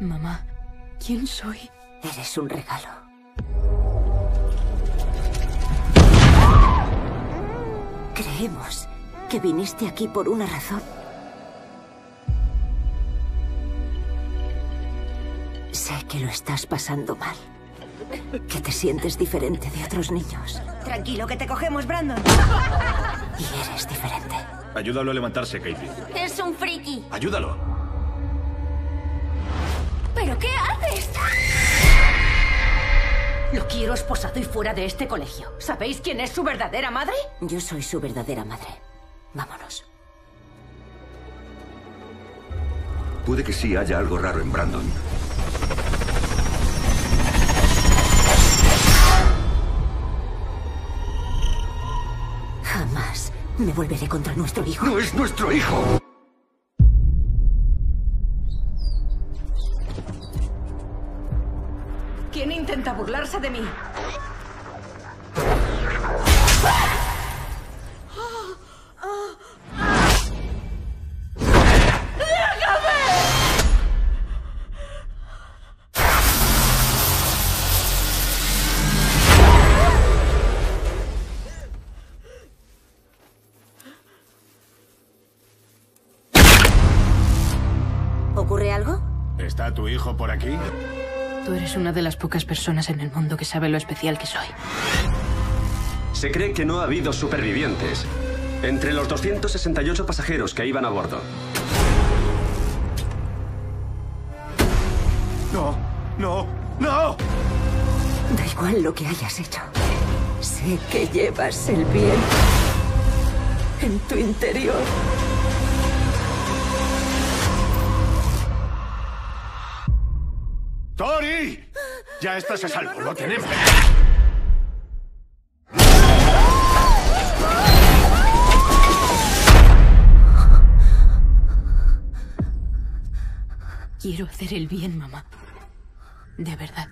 Mamá, ¿quién soy? Eres un regalo. Creemos que viniste aquí por una razón. Sé que lo estás pasando mal. Que te sientes diferente de otros niños. Tranquilo, que te cogemos, Brandon. Y eres diferente. Ayúdalo a levantarse, Katie. Es un friki. Ayúdalo. Quiero esposado y fuera de este colegio. ¿Sabéis quién es su verdadera madre? Yo soy su verdadera madre. Vámonos. Puede que sí haya algo raro en Brandon. Jamás me volveré contra nuestro hijo. ¡No es nuestro hijo! ¿Quién intenta burlarse de mí? ¿Ocurre algo? ¿Está tu hijo por aquí? Tú eres una de las pocas personas en el mundo que sabe lo especial que soy. Se cree que no ha habido supervivientes entre los 268 pasajeros que iban a bordo. No, no, no. Da igual lo que hayas hecho. Sé que llevas el bien en tu interior. ¡Tori! Ya estás a salvo, lo tenemos. Quiero hacer el bien, mamá. De verdad.